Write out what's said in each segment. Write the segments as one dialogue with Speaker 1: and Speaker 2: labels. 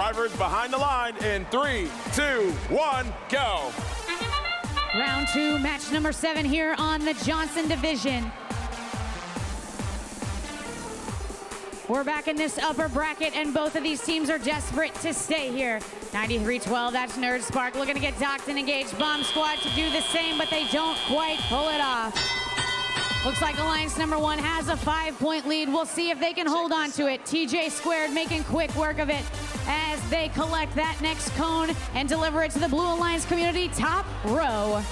Speaker 1: Drivers behind the line in three, two, one, go.
Speaker 2: Round two, match number seven here on the Johnson division. We're back in this upper bracket, and both of these teams are desperate to stay here. 93-12, that's Nerd Spark looking to get docked and engaged. Bomb Squad to do the same, but they don't quite pull it off. Looks like Alliance number one has a five-point lead. We'll see if they can hold on to it. TJ Squared making quick work of it as they collect that next cone and deliver it to the Blue Alliance community top row.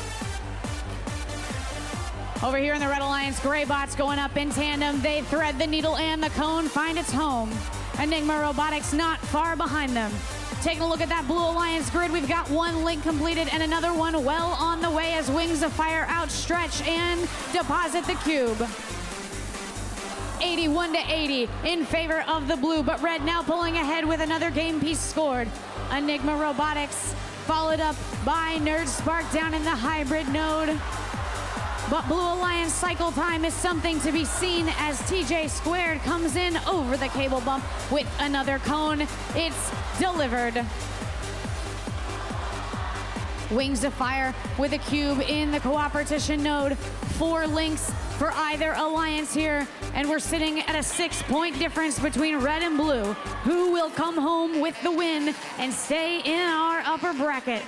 Speaker 2: Over here in the Red Alliance, Greybots going up in tandem. They thread the needle and the cone find its home. Enigma Robotics not far behind them. Taking a look at that Blue Alliance grid, we've got one link completed and another one well on the way as Wings of Fire outstretch and deposit the cube. 81 to 80 in favor of the blue, but red now pulling ahead with another game piece scored. Enigma Robotics followed up by Nerd Spark down in the hybrid node. But Blue Alliance cycle time is something to be seen as TJ Squared comes in over the cable bump with another cone. It's delivered. Wings of Fire with a cube in the cooperation node. Four links for either alliance here. And we're sitting at a six point difference between red and blue. Who will come home with the win and stay in our upper bracket?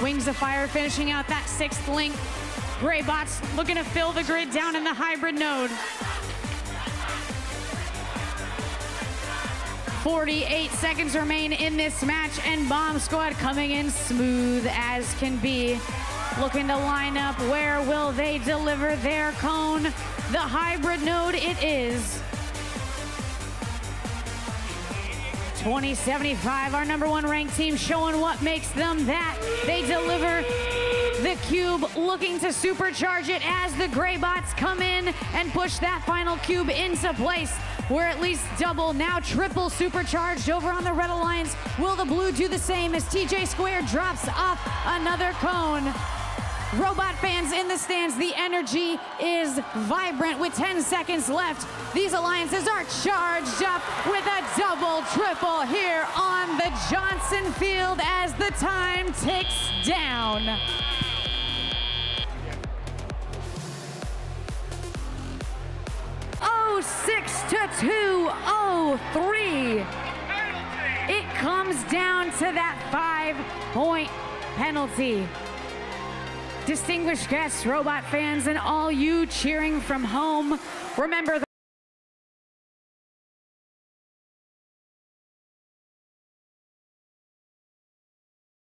Speaker 2: Wings of Fire finishing out that sixth link. Greybots looking to fill the grid down in the hybrid node. 48 seconds remain in this match, and Bomb Squad coming in smooth as can be. Looking to line up. Where will they deliver their cone? The hybrid node it is. 2075, our number one ranked team showing what makes them that. They deliver cube, looking to supercharge it as the Greybots come in and push that final cube into place. We're at least double, now triple supercharged over on the Red Alliance. Will the blue do the same as TJ Square drops off another cone? Robot fans in the stands, the energy is vibrant with 10 seconds left. These alliances are charged up with a double triple here on the Johnson Field as the time ticks down. Oh, six to two, oh, three. It comes down to that five point penalty. Distinguished guests, robot fans, and all you cheering from home, remember